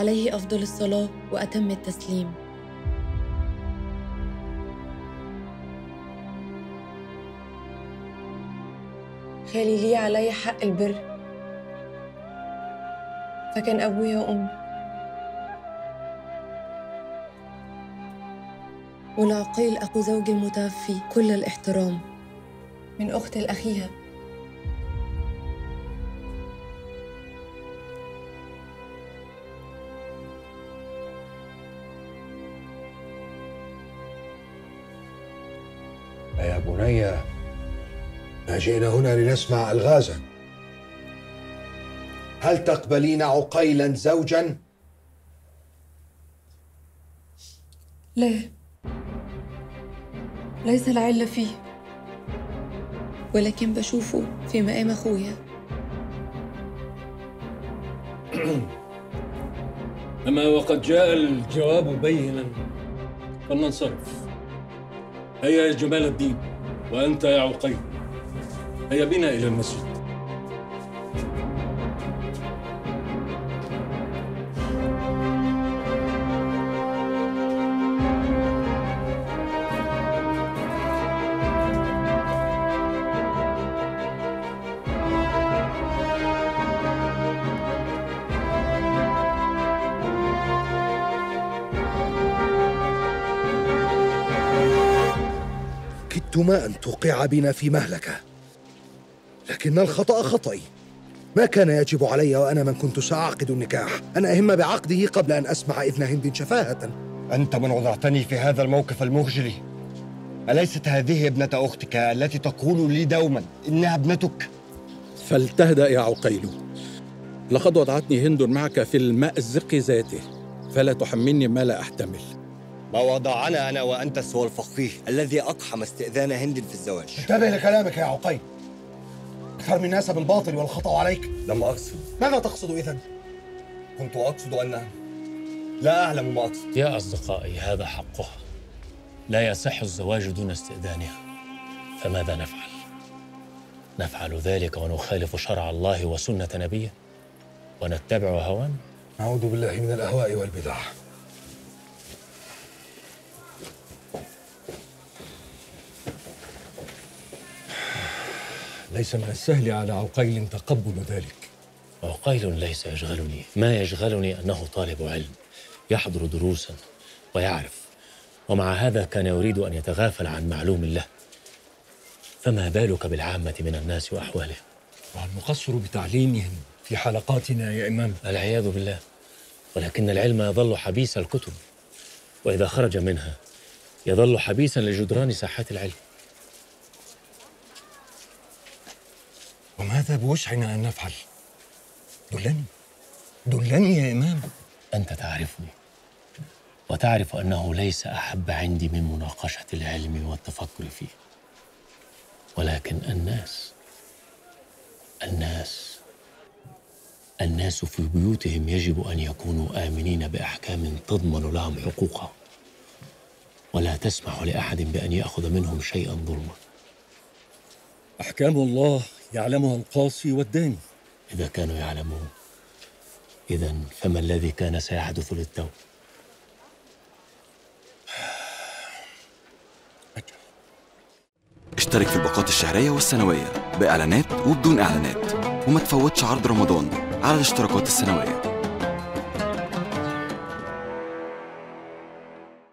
عليه أفضل الصلاة وأتم التسليم. خالي ليه علي حق البر. فكان أبويا وأمي والعقيل أخو زوجي المتوفي كل الاحترام. من أخت لأخيها يا بني ما جئنا هنا لنسمع الغازا. هل تقبلين عقيلا زوجا؟ لا. ليس العلة فيه. ولكن بشوفه في مقام أخويا. أما وقد جاء الجواب بينا فلننصرف. هيا يا جمال الدين وأنت يا عقيل. هيا بنا إلى المسجد. كدتما أن توقع بنا في مهلكة. لكن الخطأ خطأي. ما كان يجب علي وأنا من كنت سأعقد النكاح. أن أهم بعقده قبل أن أسمع إذن هند شفاهة. أنت من وضعتني في هذا الموقف المخجل. أليست هذه ابنة أختك التي تقول لي دوما إنها ابنتك؟ فلتهدأ يا عقيل. لقد وضعتني هند معك في المأزق ذاته فلا تحملني ما لا أحتمل. ما وضعنا أنا وأنت سوى الفقيه الذي أقحم استئذان هند في الزواج. انتبه لكلامك يا عقيل. ترمي الناس بالباطل والخطأ عليك. لم أقصد. ماذا تقصد إذن؟ كنت أقصد أنها لا أعلم ما أقصد. يا أصدقائي هذا حقها لا يصح الزواج دون استئذانها. فماذا نفعل؟ نفعل ذلك ونخالف شرع الله وسنة نبيه ونتبع هوانا أعوذ بالله من الأهواء والبدع. ليس من السهل على عقيل تقبل ذلك. عقيل ليس يشغلني. ما يشغلني أنه طالب علم يحضر دروسا ويعرف. ومع هذا كان يريد أن يتغافل عن معلوم له فما بالك بالعامة من الناس وأحوالهم وهل نقصر بتعليمهم في حلقاتنا يا إمام. العياذ بالله. ولكن العلم يظل حبيس الكتب. وإذا خرج منها يظل حبيسا لجدران ساحات العلم. وماذا بوسعنا أن نفعل؟ دلني. دلني يا إمام. أنت تعرفني. وتعرف أنه ليس أحب عندي من مناقشة العلم والتفكر فيه. ولكن الناس الناس الناس في بيوتهم يجب أن يكونوا آمنين بأحكام تضمن لهم حقوقهم ولا تسمح لأحد بأن يأخذ منهم شيئا ظلما. أحكام الله يعلمها القاصي والداني إذا كانوا يعلمون إذا فما الذي كان سيحدث للتو؟ اشترك في الباقات الشهرية والسنوية بإعلانات وبدون إعلانات وما تفوتش عرض رمضان على الاشتراكات السنوية